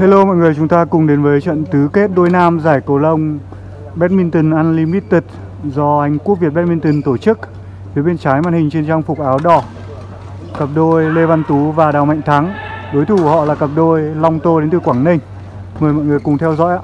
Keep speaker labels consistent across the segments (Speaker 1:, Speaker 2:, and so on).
Speaker 1: Hello mọi người, chúng ta cùng đến với trận tứ kết đôi nam giải cầu lông Badminton Unlimited do Anh Quốc Việt Badminton tổ chức. Phía bên trái màn hình trên trang phục áo đỏ, cặp đôi Lê Văn Tú và Đào Mạnh Thắng. Đối thủ của họ là cặp đôi Long Tô đến từ Quảng Ninh. Mời mọi người cùng theo dõi ạ.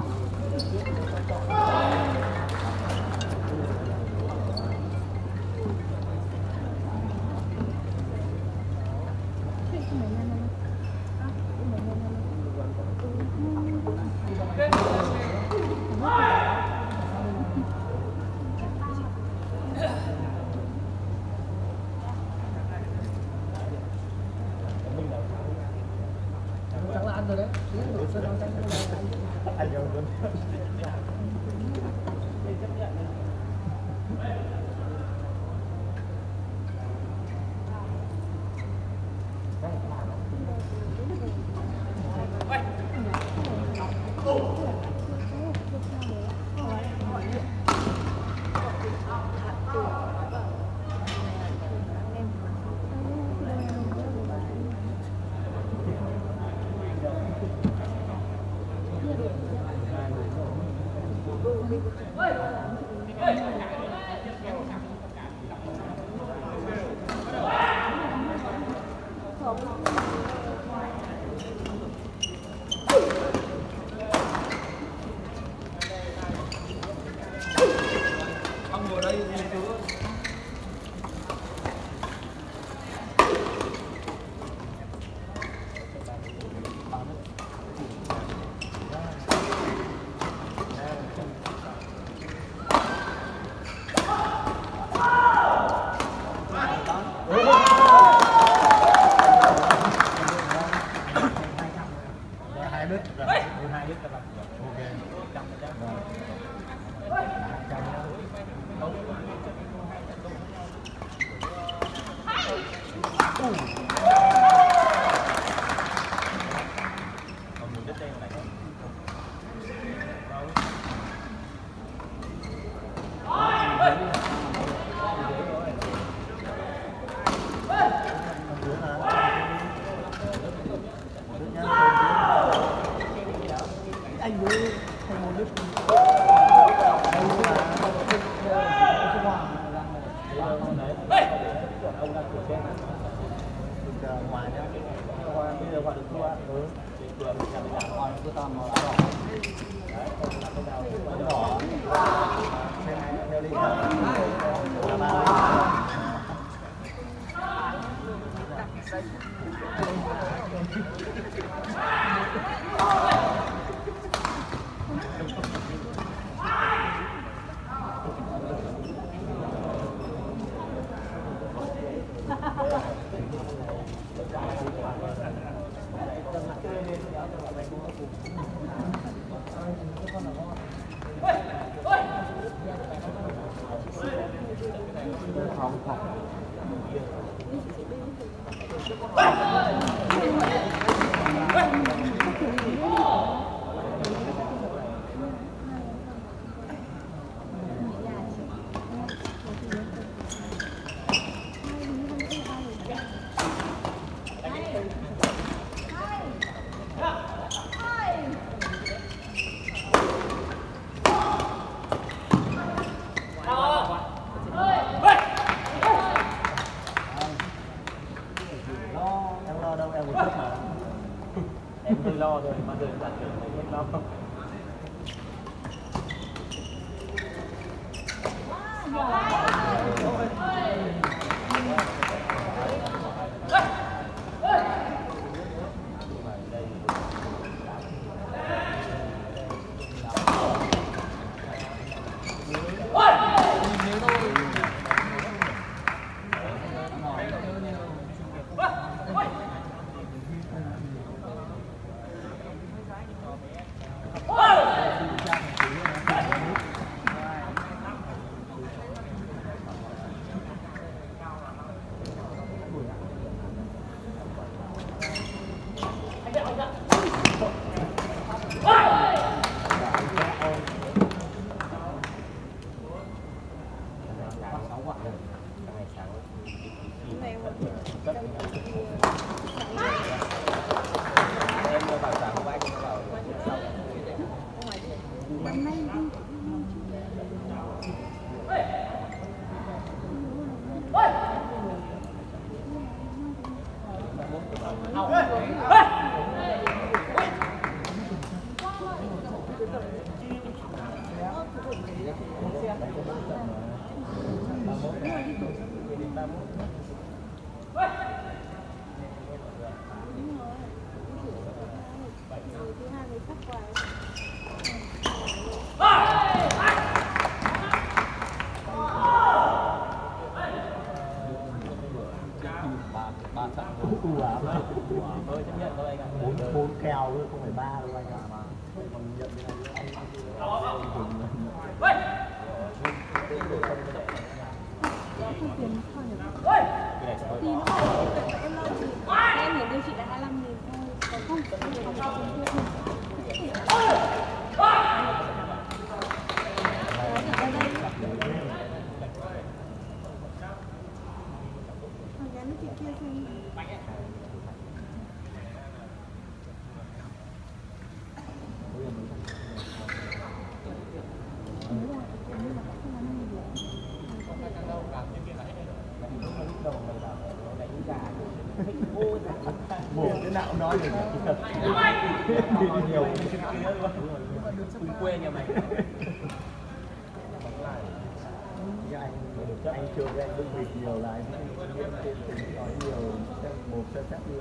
Speaker 2: Đây. Em lode, ma del no. Ủa mới chấp nhận thôi anh ạ. 4 4 kèo thôi không phải 3 đâu anh ạ mà. Còn nhận thế này
Speaker 3: em chỉ là 25 nghìn thôi còn không có nhiều
Speaker 2: nào cũng nói được Đi nhiều.
Speaker 4: Cùng quê nhà mày.
Speaker 2: Anh anh chưa với anh việc nhiều là anh nói nhiều một chắc chắc như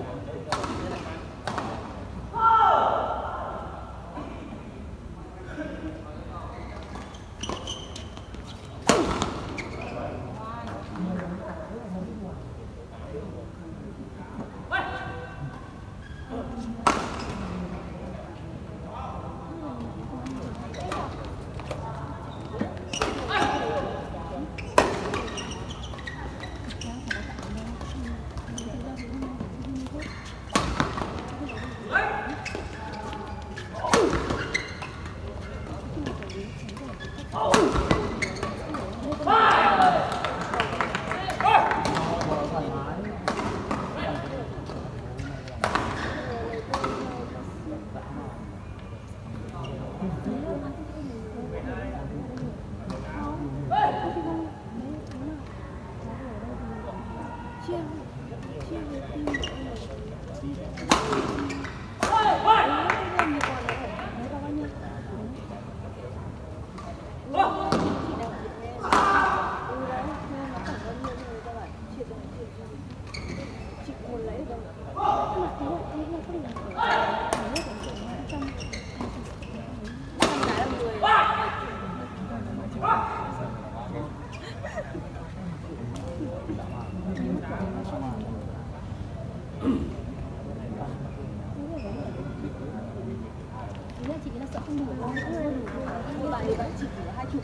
Speaker 3: hai chục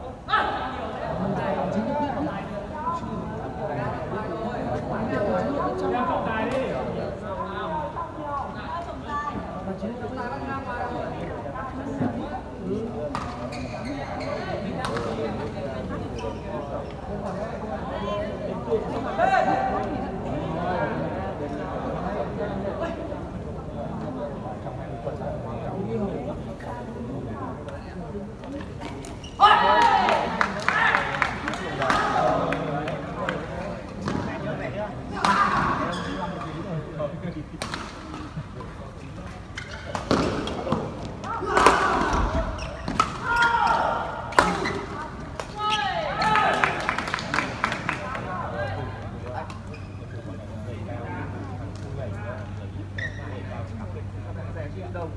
Speaker 2: đâu.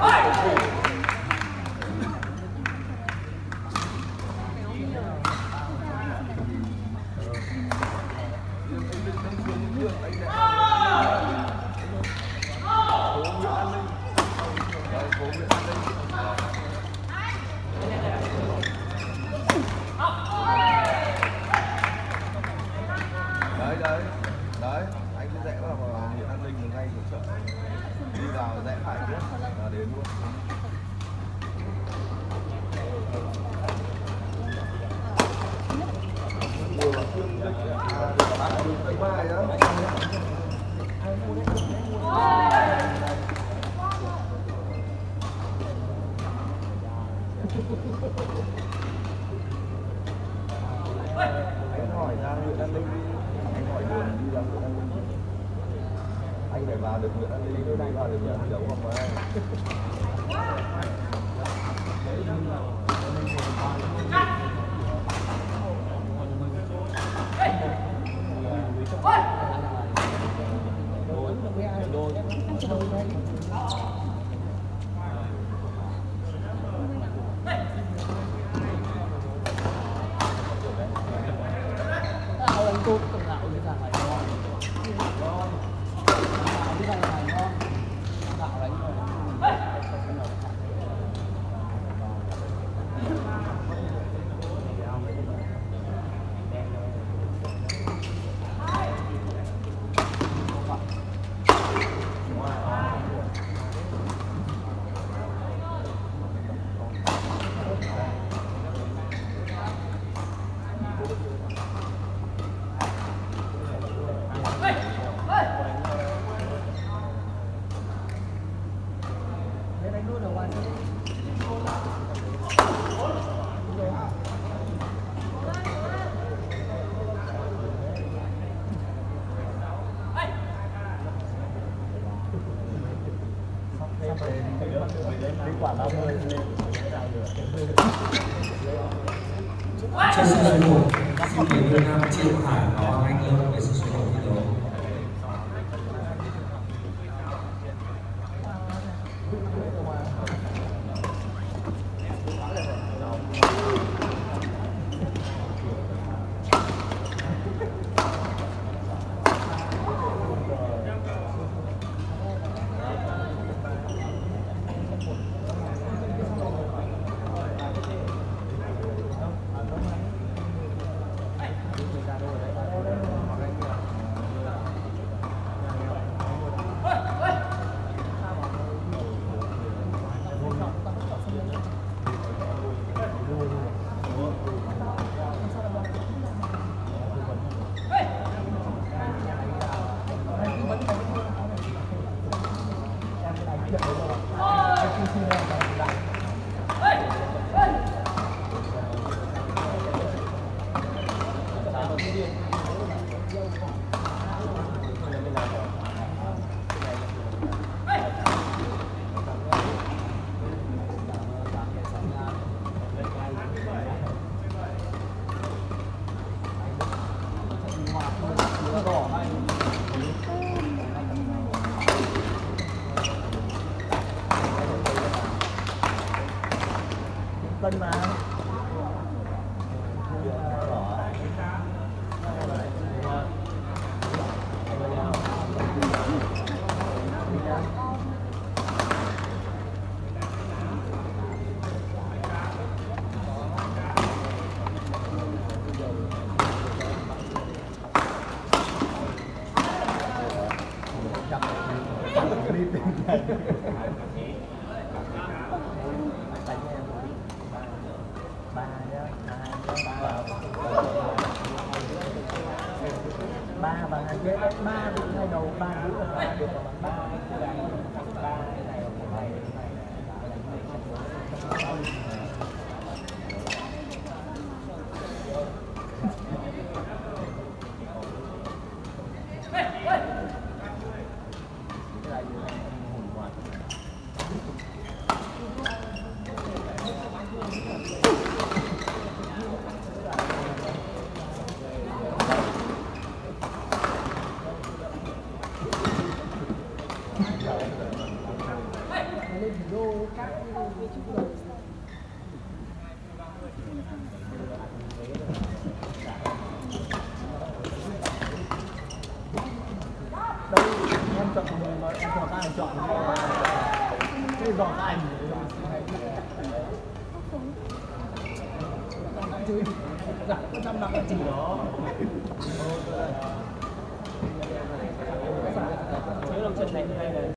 Speaker 2: Anh dễ. Vào rẽ phải tiếp là đến luôn Thank you phương dịch à, bác đi tới mai đó anh hỏi ra huyện an ninh đi anh hỏi đường đi ra huyện an ninh anh phải vào được huyện đi ninh đi vào được đi thi không hoặc mà
Speaker 5: trên sân số 1, xin mời Việt Nam Triệu Hải và Hoàng Anh Lâm về
Speaker 2: đỏ tay chứ đặt có trăm năm chỉ đó
Speaker 4: chứ lòng chân này như này này